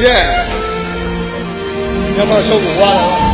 见。要不要收五万？